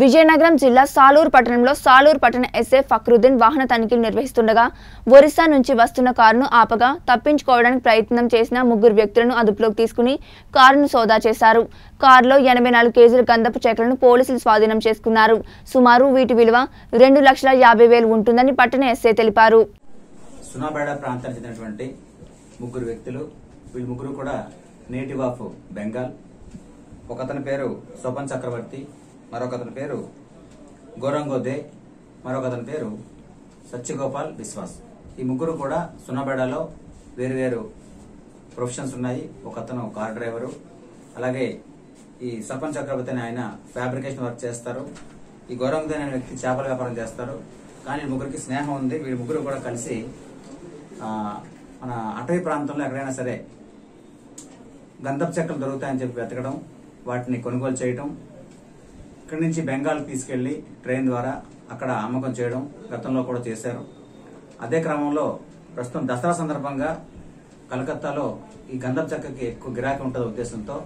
విజయనగరం జిల్లా సాలూరు పట్టణంలో సాలూరు పట్టణ ఎస్ఏ ఫక్రుద్దీన్ వాహన తనిఖీలు నిర్వహిస్తుండగా ఒరిస్సా నుంచి వస్తున్న కారును ఆపగా తప్పించుకోవడానికి ప్రయత్నం చేసిన ముగ్గురు వ్యక్తులను అదుపులోకి తీసుకుని కారును సోదా చేశారు. కారులో ఎనభై నాలుగు కేజీల గంధపు చెక్కలను పోలీసులు స్వాధీనం చేసుకున్నారు. సుమారు వీటి విలువ రెండు లక్షల యాభై వేలు ఉంటుందని పట్టణ ఎస్ఏ తెలిపారు. సునాబేడ ప్రాంతానికి చెందినటువంటి ముగ్గురు వ్యక్తులు వీళ్ళు ముగ్గురు కూడా నేటివ్ ఆఫ్ బెంగాల్. ఒకతని పేరు స్వపన్ చక్రవర్తి మరొకతని పేరు గోరంగోదే మరొకతని పేరు సత్యగోపాల్ విశ్వాస్. ఈ ముగ్గురు కూడా సునాబేడలో వేరు వేరు ప్రొఫెషన్స్ ఉన్నాయి. ఒకతను కార్ డ్రైవరు అలాగే ఈ సర్పంచ్ చక్రవర్తి అనే ఆయన ఫ్యాబ్రికేషన్ వర్క్ చేస్తారు. ఈ గౌరవంగా అనే వ్యక్తి చేపల వ్యాపారం చేస్తారు. కానీ ముగ్గురికి స్నేహం ఉంది. వీళ్ళ ముగ్గురు కూడా కలిసి మన అటవీ ప్రాంతంలో ఎక్కడైనా సరే గంధపు చెక్కలు దొరుకుతాయని చెప్పి వెతకడం వాటిని కొనుగోలు చేయటం ఇక్కడి నుంచి బెంగాల్ తీసుకెళ్ళి ట్రైన్ ద్వారా అక్కడ అమ్మకం చేయడం గతంలో కూడా చేశారు. అదే క్రమంలో ప్రస్తుతం దసరా సందర్భంగా కలకత్తాలో ఈ గంధం చెక్కకి ఎక్కువ గిరాకీ ఉంటుంది ఉద్దేశంతో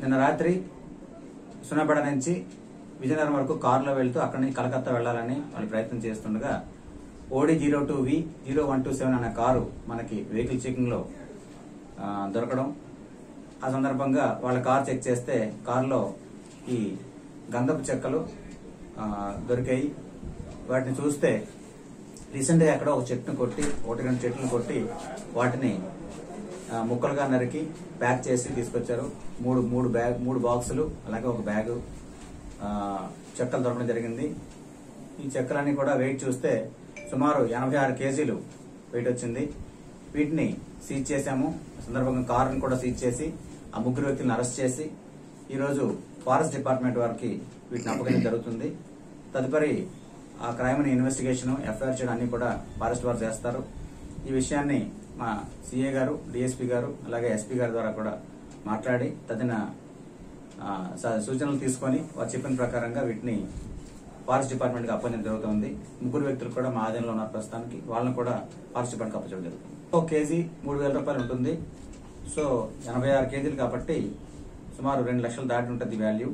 నిన్న రాత్రి సునబడ నుంచి విజయనగరం వరకు కారులో వెళ్తూ అక్కడి నుంచి కలకత్తా వెళ్ళాలని వాళ్ళు ప్రయత్నం చేస్తుండగా OD zero two V zero one two seven అనే కారు మనకి వెహికల్ చెకింగ్లో దొరకడం. ఆ సందర్భంగా వాళ్ళ కార్ చెక్ చేస్తే కారులో ఈ గంధపు చెక్కలు దొరికాయి. వాటిని చూస్తే రీసెంట్గా అక్కడ ఒక చెట్టును కొట్టి ఒకటి రెండు చెట్లను కొట్టి వాటిని ముక్కలుగా నరికి ప్యాక్ చేసి తీసుకొచ్చారు. మూడు మూడు బ్యాగ్ మూడు బాక్సులు అలాగే ఒక బ్యాగు చెక్కలు దొరకడం జరిగింది. ఈ చెక్కలన్నీ కూడా వెయిట్ చూస్తే సుమారు ఎనభై ఆరు కేజీలు వెయిట్ వచ్చింది. వీటిని సీజ్ చేశాము. సందర్భంగా కారును కూడా సీజ్ చేసి ఆ ముగ్గురు వ్యక్తులను అరెస్ట్ చేసి ఈరోజు ఫారెస్ట్ డిపార్ట్మెంట్ వారికి వీటిని అప్పగించడం జరుగుతుంది. తదుపరి ఆ క్రైమ్ని ఇన్వెస్టిగేషన్ ఎఫ్ఐఆర్ చేయడం అన్ని కూడా ఫారెస్ట్ వారు చేస్తారు. ఈ విషయాన్ని మా సిఏ గారు డిఎస్పీ గారు అలాగే ఎస్పీ గారి ద్వారా కూడా మాట్లాడి తదిన స- సూచనలు తీసుకొని వారు చెప్పిన ప్రకారంగా వీటిని ఫారెస్ట్ డిపార్ట్మెంట్కి అప్పగించడం జరుగుతుంది. ముగ్గురు వ్యక్తులు కూడా మా ఆధీనంలో ఉన్నారు ప్రస్తుతానికి. వాళ్ళని కూడా ఫారెస్ట్ డిపార్ట్మెంట్ అప్పగించడం జరుగుతుంది. ఒక కేజీ మూడు వేల రూపాయలు ఉంటుంది. సో ఎనభై ఆరు కేజీలు కాబట్టి సుమారు రెండు లక్షలు దాటి ఉంటుంది వాల్యూ